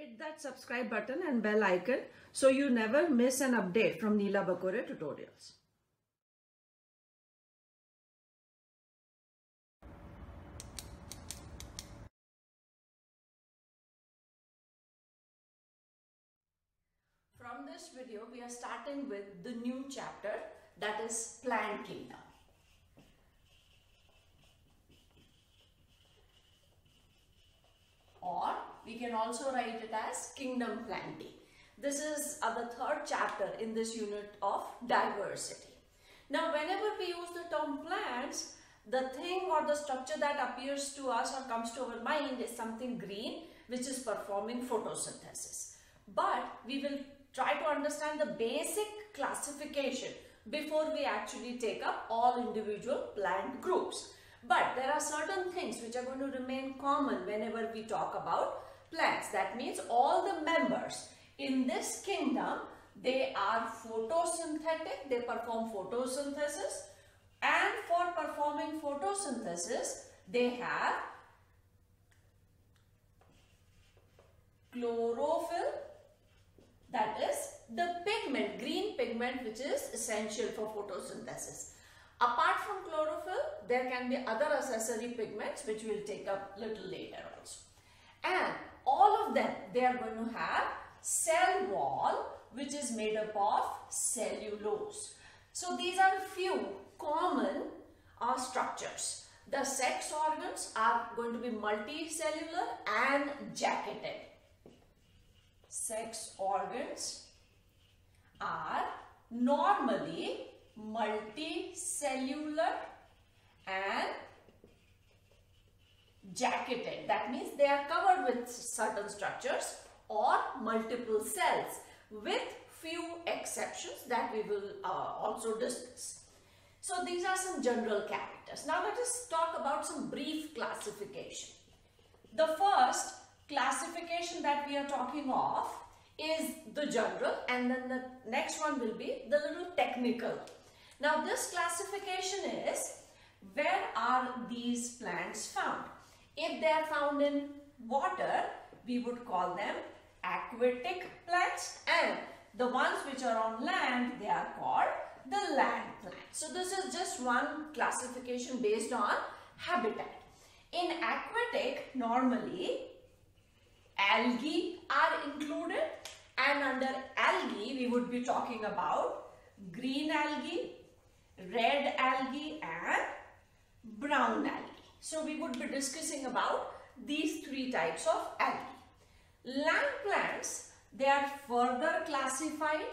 Hit that subscribe button and bell icon so you never miss an update from Neela Bakore tutorials. From this video, we are starting with the new chapter that is Plant Kingdom. Or we can also write it as Kingdom Plantae. This is uh, the third chapter in this unit of diversity. Now, whenever we use the term plants, the thing or the structure that appears to us or comes to our mind is something green which is performing photosynthesis. But we will try to understand the basic classification before we actually take up all individual plant groups. But there are certain things which are going to remain common whenever we talk about plants. That means all the members in this kingdom, they are photosynthetic, they perform photosynthesis and for performing photosynthesis, they have chlorophyll that is the pigment, green pigment which is essential for photosynthesis. Apart from chlorophyll, there can be other accessory pigments which we'll take up little later also. And all of them, they are going to have cell wall which is made up of cellulose. So these are a few common uh, structures. The sex organs are going to be multicellular and jacketed. Sex organs are normally multicellular and jacketed. That means they are covered with certain structures or multiple cells with few exceptions that we will uh, also discuss. So these are some general characters. Now let us talk about some brief classification. The first classification that we are talking of is the general and then the next one will be the little technical. Now this classification is where are these plants found? If they are found in water, we would call them aquatic plants and the ones which are on land, they are called the land plants. So this is just one classification based on habitat. In aquatic, normally algae are included and under algae we would be talking about green algae, red algae and brown algae. So we would be discussing about these three types of algae. Land plants, they are further classified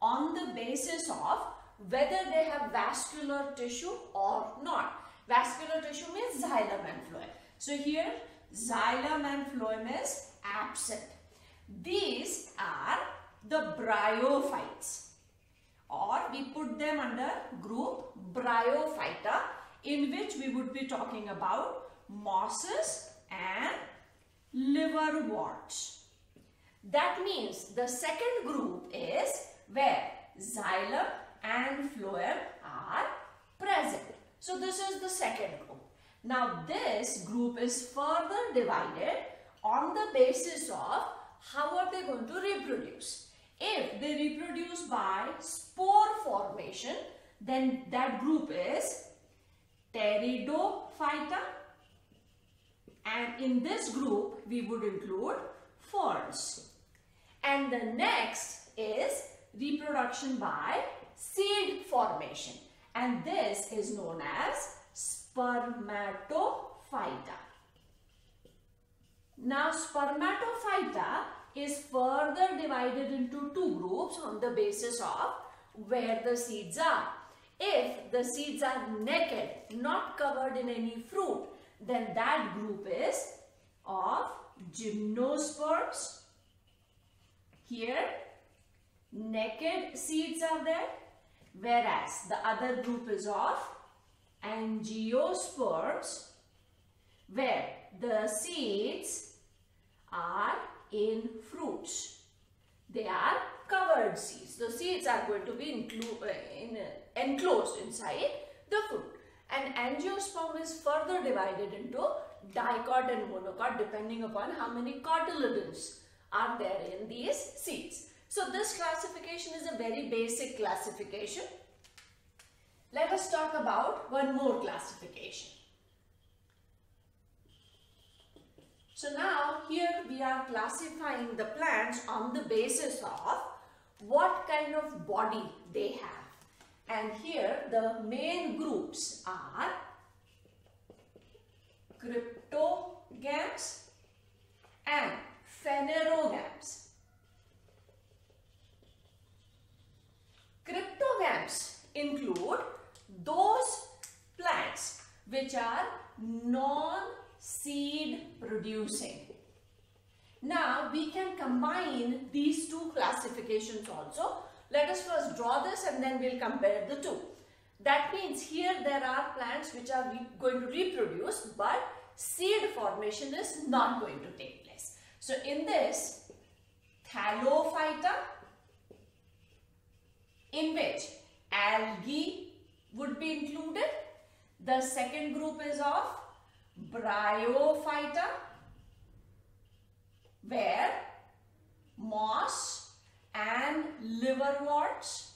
on the basis of whether they have vascular tissue or not. Vascular tissue means xylem and phloem. So here xylem and phloem is absent. These are the bryophytes or we put them under group Bryophyta in which we would be talking about mosses and liverworts. That means the second group is where xylem and phloem are present. So this is the second group. Now this group is further divided on the basis of how are they going to reproduce. If they reproduce by spore formation, then that group is Pteridophyta and in this group we would include ferns. And the next is reproduction by seed formation and this is known as spermatophyta. Now spermatophyta is further divided into two groups on the basis of where the seeds are. If the seeds are naked, not covered in any fruit, then that group is of gymnosperms. Here, naked seeds are there, whereas the other group is of angiosperms, where the seeds are in fruits. They are covered seeds. The seeds are going to be uh, in, uh, enclosed inside the fruit. And angiosperm is further divided into dicot and monocot depending upon how many cotyledons are there in these seeds. So this classification is a very basic classification. Let us talk about one more classification. So now here we are classifying the plants on the basis of what kind of body they have. And here the main groups are cryptogams and phanerogams. Cryptogams include those plants which are non-seed producing. Now we can combine these two classifications also. Let us first draw this and then we'll compare the two. That means here there are plants which are going to reproduce but seed formation is not going to take place. So in this Thallophyta in which algae would be included. The second group is of Bryophyta where moss and liverworts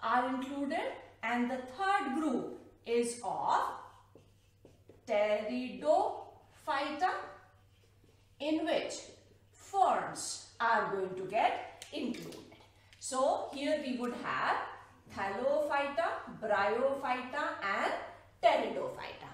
are included. And the third group is of Pteridophyta in which ferns are going to get included. So here we would have Thallophyta, Bryophyta and Pteridophyta.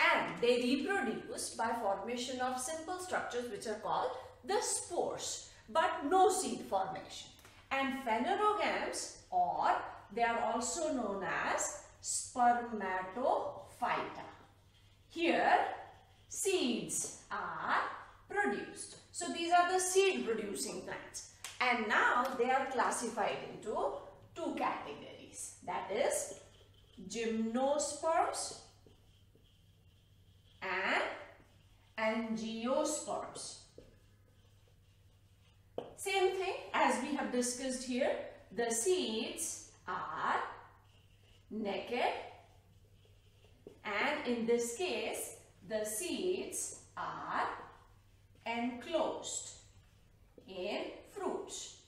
And they reproduce by formation of simple structures which are called the spores but no seed formation. And phanerogams or they are also known as spermatophyta. Here seeds are produced. So these are the seed producing plants and now they are classified into two categories that is gymnosperms and angiosperms. Same thing as we have discussed here, the seeds are naked and in this case the seeds are enclosed in fruits.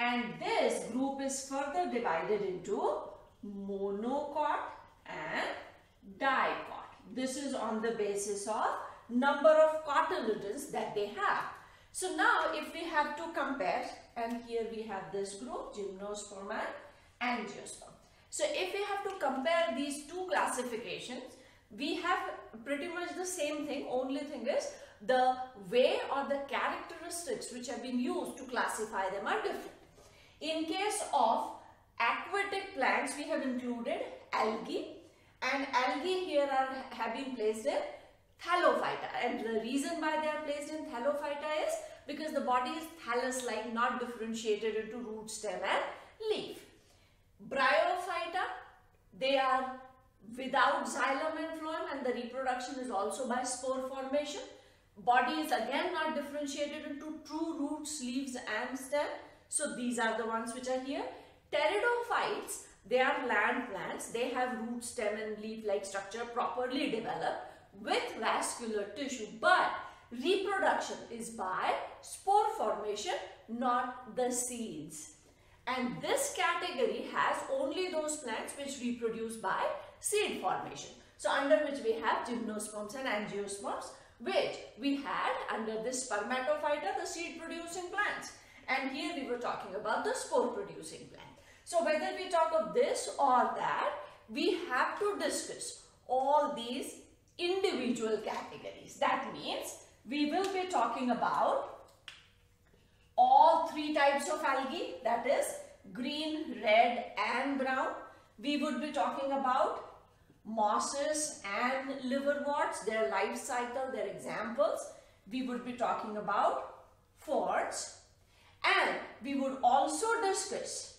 And this group is further divided into monocot and dicot. This is on the basis of number of cotyledons that they have. So now if we have to compare and here we have this group gymnosperm and angiosperm. So if we have to compare these two classifications we have pretty much the same thing only thing is the way or the characteristics which have been used to classify them are different. In case of aquatic plants, we have included algae and algae here are have been placed in Thallophyta and the reason why they are placed in Thallophyta is because the body is thallus-like not differentiated into root, stem and leaf. Bryophyta, they are without xylem and phloem and the reproduction is also by spore formation. Body is again not differentiated into true roots, leaves and stem. So these are the ones which are here. Pteridophytes, they are land plants. They have root, stem and leaf-like structure properly developed with vascular tissue. But reproduction is by spore formation, not the seeds. And this category has only those plants which reproduce by seed formation. So under which we have gymnosperms and angiosperms which we had under this spermatophyta the seed producing plants and here we were talking about the spore producing plant. So whether we talk of this or that we have to discuss all these individual categories. That means we will be talking about all three types of algae that is green, red and brown. We would be talking about mosses and liverworts, their life cycle, their examples. We would be talking about ferns and we would also discuss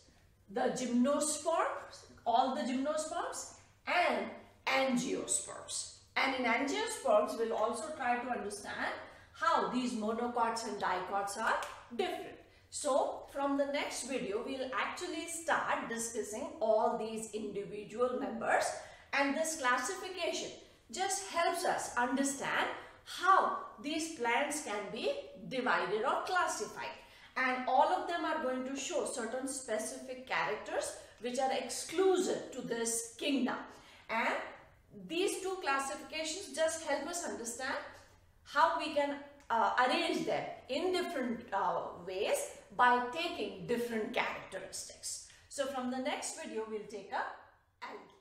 the gymnosperms, all the gymnosperms and angiosperms. And in angiosperms, we'll also try to understand how these monocots and dicots are different. So, from the next video, we'll actually start discussing all these individual members. And this classification just helps us understand how these plants can be divided or classified. And all of them are going to show certain specific characters which are exclusive to this kingdom. And these two classifications just help us understand how we can uh, arrange them in different uh, ways by taking different characteristics. So from the next video we'll take a algae.